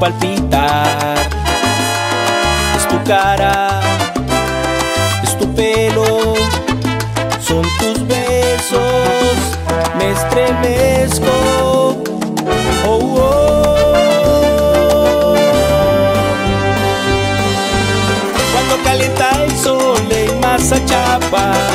palpitar, es tu cara, es tu pelo, son tus besos, me estremezco. Oh, oh. Cuando calienta el sol en Mazachapa, siento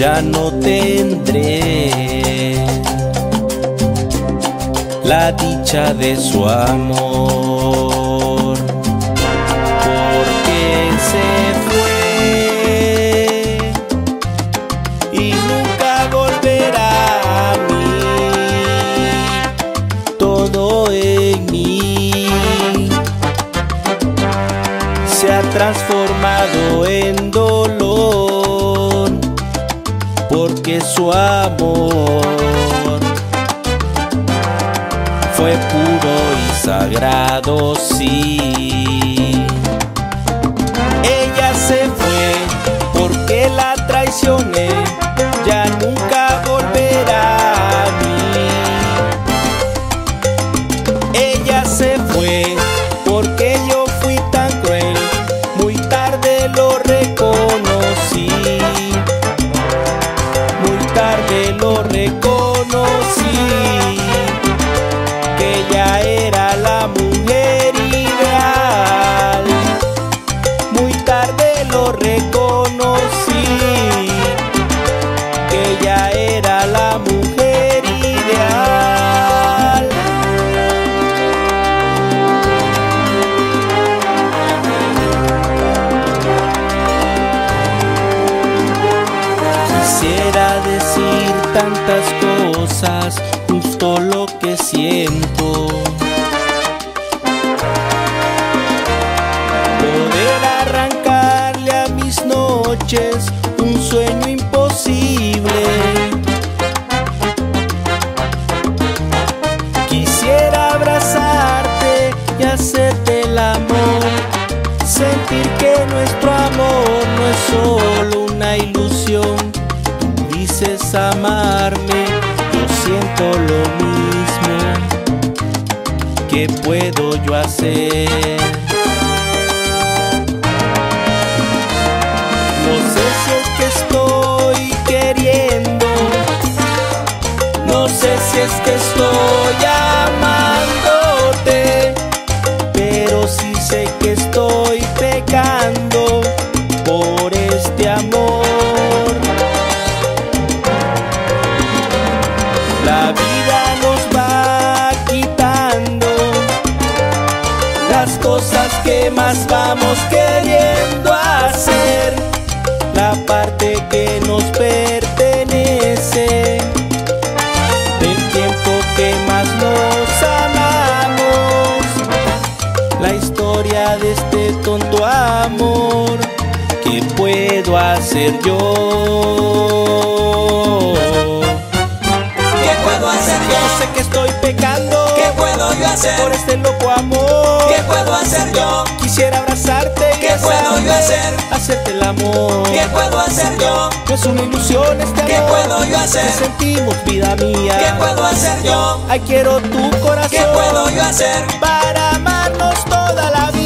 ya no tendré la dicha de su amor, porque se fue y nunca volverá a mí, todo en mí se ha transformado porque su amor fue puro y sagrado, sí. Tarde lo reconocí que ella era la mujer ideal. Quisiera decir tantas cosas, justo lo que siento. Sentir que nuestro amor no es solo una ilusión. Dices amarme, yo siento lo mismo. ¿Qué puedo yo hacer? No sé si es que estoy queriendo, no sé si es que estoy por este amor. La vida nos va quitando las cosas que más vamos queriendo hacer, la parte que nos pertenece, del tiempo que más nos amamos, la historia de este tonto amor, ¿qué puedo hacer yo? ¿Qué puedo hacer Yo yo? sé que estoy pecando ¿Qué puedo yo por hacer? este loco amor. ¿Qué puedo hacer yo? Quisiera abrazarte y ¿Qué puedo yo hacer? Hacerte el amor. ¿Qué puedo hacer yo? No es una ilusión este ¿Qué amor. puedo yo hacer? Te sentimos, vida mía. ¿Qué puedo hacer yo? Ay, quiero tu corazón. ¿Qué puedo yo hacer? Para amarnos toda la vida.